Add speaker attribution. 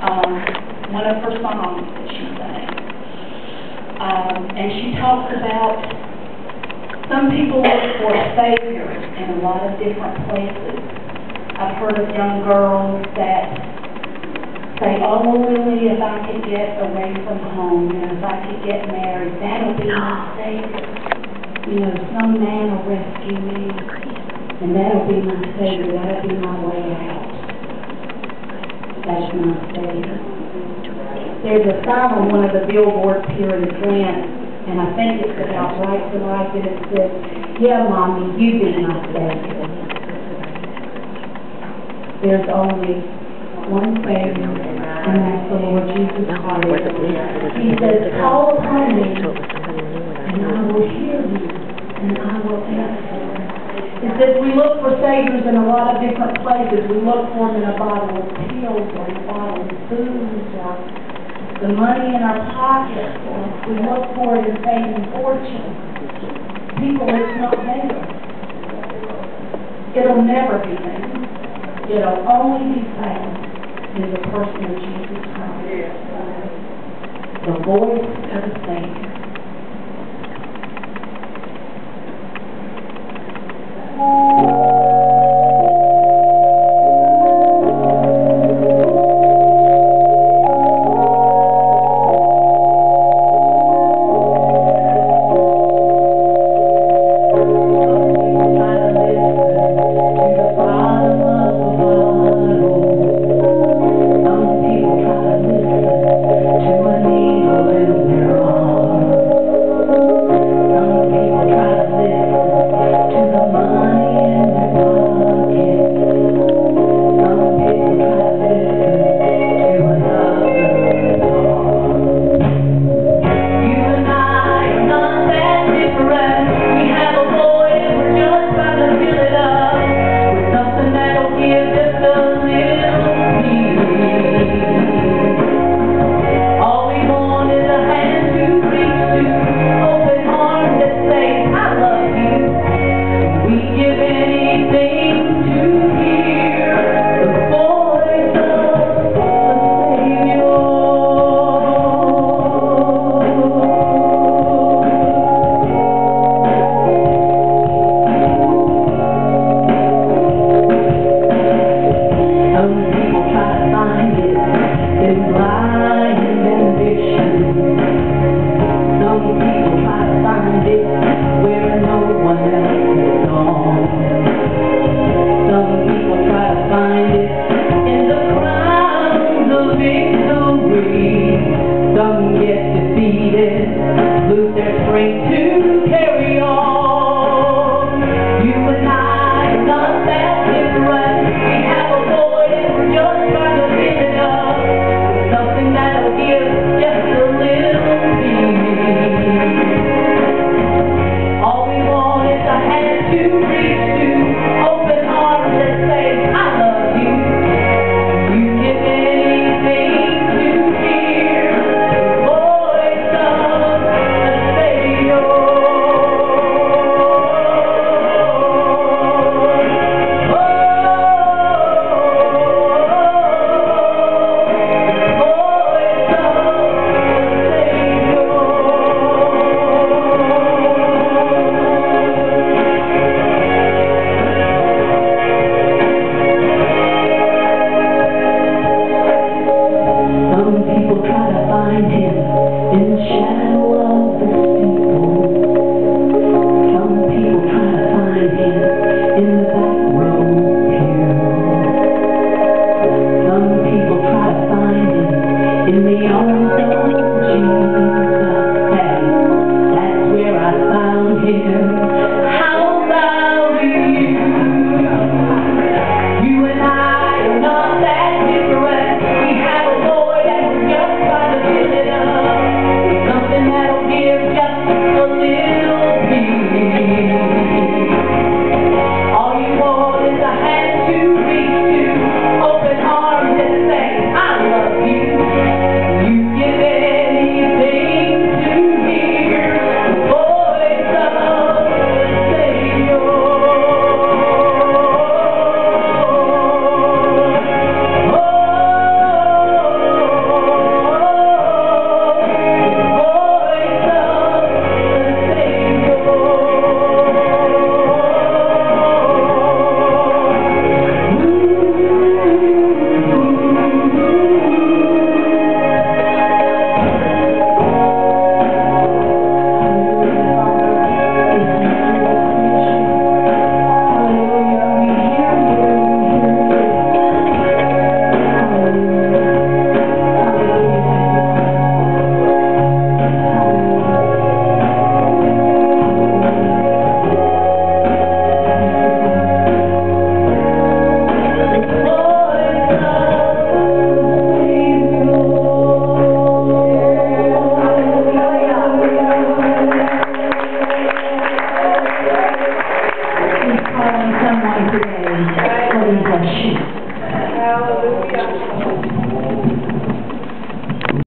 Speaker 1: um, one of her songs that she sang. Um, and she talks about some people look for a savior in a lot of different places. I've heard of young girls that say, oh, really, if I could get away from home, and if I could get married, that'll be my savior. You know, some man will rescue me, and that'll be my savior, that'll be my way out. My savior. There's a sign on one of the billboards here in Atlanta, and I think it's about right to life, and it says, yeah, mommy, you be my savior. There's only one Savior, and that's the Lord Jesus Christ. He says, call upon me, and I will hear you, and I will answer. Says we look for saviors in a lot of different places. We look for them in a bottle of pills, or in a bottle of booze, or the money in our pocket, or we look for it in fame and fortune. People, it's not there. It'll never be there. It'll only be found in the person of Jesus Christ. The voice of the